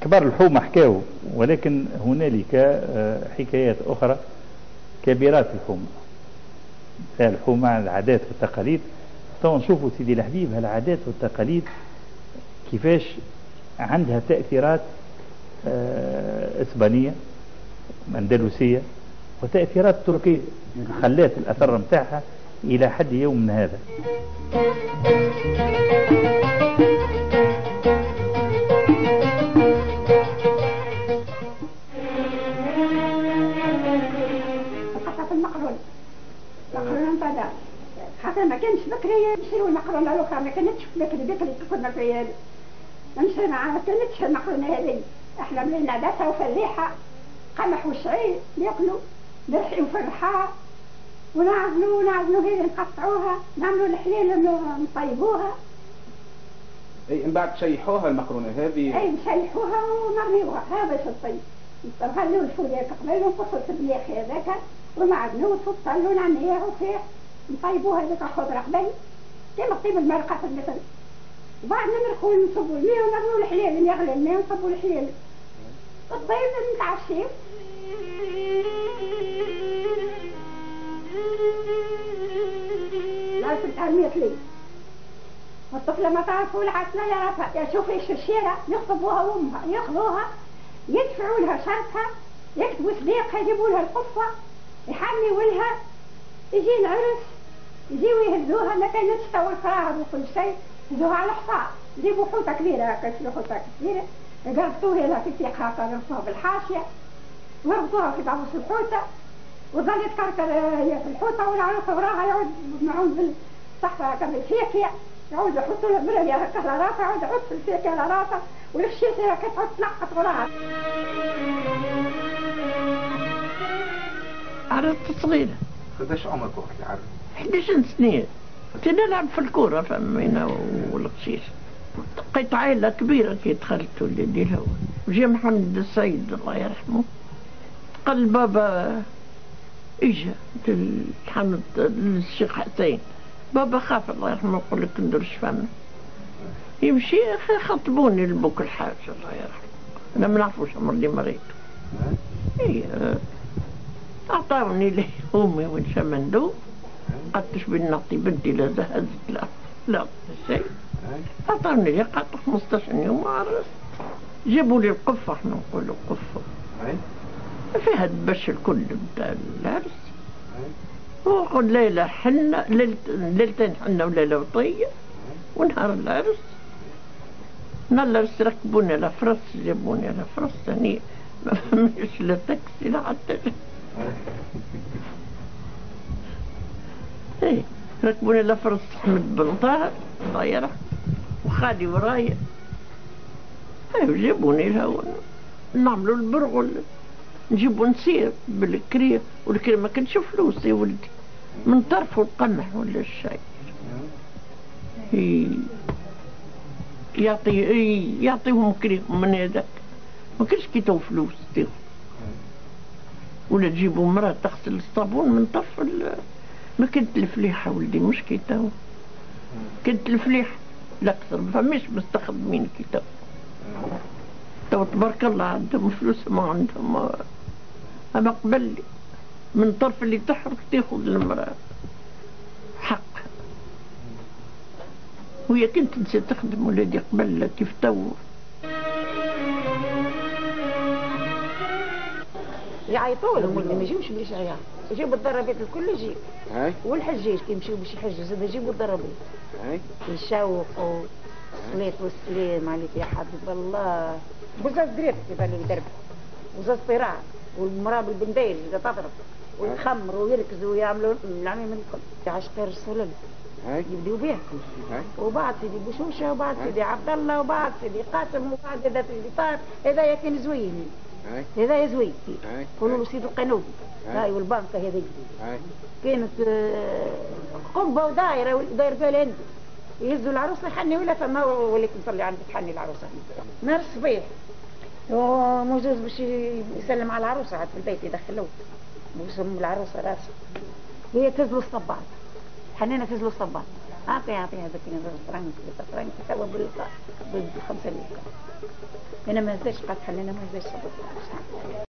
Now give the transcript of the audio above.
كبار الحومة حكاوا ولكن هنالك آه، حكايات أخرى كبيرات الحومة الحومة العادات والتقاليد. تو نشوفوا سيدي الحبيب هالعادات والتقاليد كيفاش عندها تأثيرات آه، إسبانية أندلسية وتأثيرات تركية خلات الأثر متاعها إلى حد يومنا هذا. خاطر ما كانش بكري نشريو المقرونه الاخرى ما كانتش بكري بكري كنا في نمشي مع ما كانتش المقرونه هذه. إحنا ملينا دسه وفليحه قمح وشعير يأكلوا نرحيو في الرحى ونعزلوا ونعزلوا هي نقطعوها نعملوا الحليل نطيبوها. أي من بعد تشيحوها المقرونه هذه. أي نشيحوها ونرميوها. ها باش تطيب نخليو الفوليات قبل ونقصوا التبليخ هذاك. ونعدلوه وتفصلوا نعملوه فيه نطيبوها هذيك خضرة قبل. كيما طيب المرقة في المثل وبعد نرخو نصبوا الماء ونرموا الحليل يغلي الماء نصبوا الحليل الطيب نتعشيو لا تتهميت لي والطفلة ما تعرف ولا عسلة يعرفها يشوف إيش الشارع يخطبوها وامها ياخذوها يدفعوا لها شرطها يكتبوا صديقها يجيبوا لها القفة. يحملوا لها يجي العرس يجيو يهزوها ما كانتش توا الفراغ وكل شيء. يهزوها على حصان يجيبوا حوطة كبيرة هكا حوطة كبيرة. يقربطوها لها في سيق هكا يربطوها بالحاشية ويربطوها في بعض الحوطة. وظل يتكركر هي في الحوطة والعروس وراها يعود معون بالصحفة هكا بالفيكية يعود يحطوا لها مرمية هكا على راسها يعود يحط في الفيكية على راسها. والفشيشة هكا تعود تنقط وراها. عرفت صغيرة. قداش عمرك وقت العرس 11 سنة كنت نلعب في الكورة فمينا والقشيش لقيت عائلة كبيرة كي دخلت ولدي الهوى وجا محمد السيد الله يرحمه. قال بابا إجا الحمد للشيخ حسين. بابا خاف الله يرحمه يقول لك ندرش فمه يمشي خطبوني لبوك الحاج الله يرحمه. أنا ما نعرفوش عمر اللي مريت. اي اعطاوني لي امي ونشا مندوب قدش بنعطي بنتي لا زهزت لا لا شيء. أعطوني لي قعدت 15 يوم وعرست جابوا لي القفة إحنا نقولوا قفة. فيها الدبش الكل بتاع العرس. وقل ليلة حنة ليلتين حنة وليلة وطية ونهار العرس. العرس ركبوني على فرس جابوني على فرس ثاني مش لا تاكسي لا حتى إيه ركبوني لفرس احمد بن طاهر طايرة وخالي ورايا إيه جابوني الهوا نعملوا البرغل نجيبوا نسير بالكريه والكريه ما كانش فلوس يا ولدي. من طرف القمح ولا الشاي يعطي يعطيهم كريهم من هذاك ما كانش كيتو فلوس تيهم ولا تجيبوا مرأة تغسل الصابون من طرف ما كنت الفليحة ولدي مش كتاب كنت الفليحة. الأكثر ما فماش مستخدمين كتاب تو. تبارك الله عندهم فلوس ما عندهم. أما قبل من طرف اللي تحرك تاخذ المرأة. حق. وهي كنت نسيت تخدم ولادي قبل كيف تو. يعيطوا لهم اللي ما يجيوش باش يعيط يجيبوا الضربات الكل يجي. والحجاج كي يمشيو باش يحجوا زاد يجيبوا الضربات يشوقوا. صليت والسلام عليك يا حبيب الله. بزاز دريت كيف اللي يدرب بزاز طراع والمراه بالبنديل اذا تضرب. ويخمر ويركز ويعملوا العمي من الكل. عشق رسول الله يبديو به وبعد سيدي بشوشه وبعد سيدي عبد الله وبعد سيدي قاسم وبعد هذا سيدي طاهر هذا يكن زوين هذا يزوي. كونوا له سيد القانون هاي والبنكة هذه كانت آه، قبة ودائرة داير فيها الهند. يهزوا العروسة يحني ولا فما وليك نصلي عندك تحني العروسة. نهار الصبيح وموجوز باش يسلم على العروسة عاد في البيت يدخلوه. ويسم العروسة راسه. هي تزلو الصباط. حنينة تزلو الصباط. اعطي أعطي هذاك فرنك فرنك توا بالخمسة ليرة أنا ما زدتش قطحه أنا ما زدتش 17